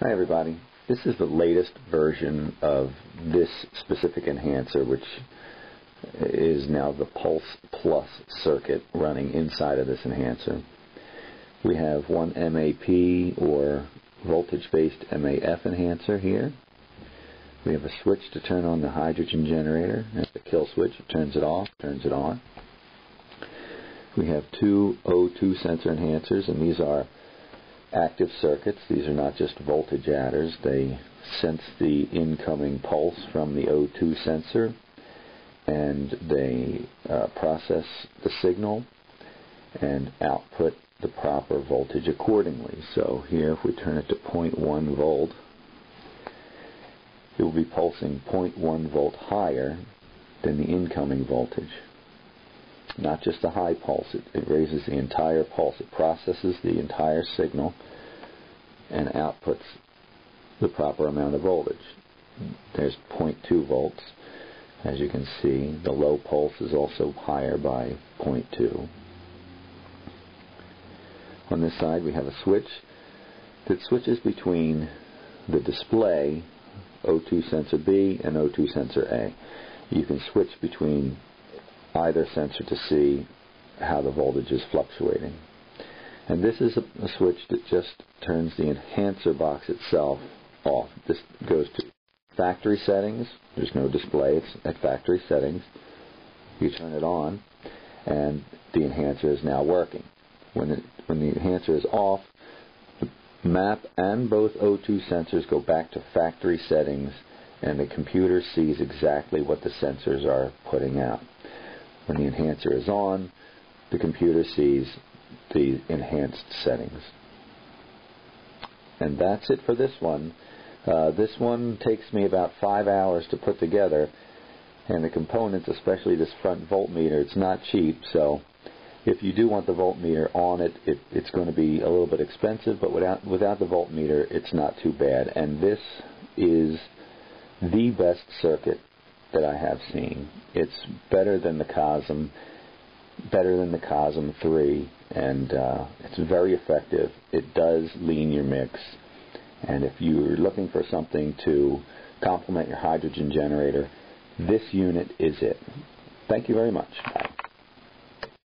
Hi everybody. This is the latest version of this specific enhancer which is now the Pulse Plus circuit running inside of this enhancer. We have one MAP or voltage-based MAF enhancer here. We have a switch to turn on the hydrogen generator and the kill switch. It turns it off, turns it on. We have two O2 sensor enhancers and these are active circuits. These are not just voltage adders. They sense the incoming pulse from the O2 sensor and they uh, process the signal and output the proper voltage accordingly. So here if we turn it to 0.1 volt, it will be pulsing 0.1 volt higher than the incoming voltage. Not just the high pulse, it, it raises the entire pulse. It processes the entire signal and outputs the proper amount of voltage. There's 0.2 volts. As you can see, the low pulse is also higher by 0.2. On this side we have a switch that switches between the display O2 sensor B and O2 sensor A. You can switch between either sensor to see how the voltage is fluctuating. And this is a, a switch that just turns the enhancer box itself off. This goes to factory settings. There's no display. It's at factory settings. You turn it on, and the enhancer is now working. When, it, when the enhancer is off, the map and both O2 sensors go back to factory settings, and the computer sees exactly what the sensors are putting out. When the enhancer is on, the computer sees the enhanced settings. And that's it for this one. Uh, this one takes me about five hours to put together, and the components, especially this front voltmeter, it's not cheap, so if you do want the voltmeter on it, it it's going to be a little bit expensive, but without, without the voltmeter, it's not too bad. And this is the best circuit that I have seen. It's better than the COSM better than the COSM 3, and uh, it's very effective. It does lean your mix, and if you're looking for something to complement your hydrogen generator, this unit is it. Thank you very much.